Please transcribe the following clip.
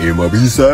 Emma bisa.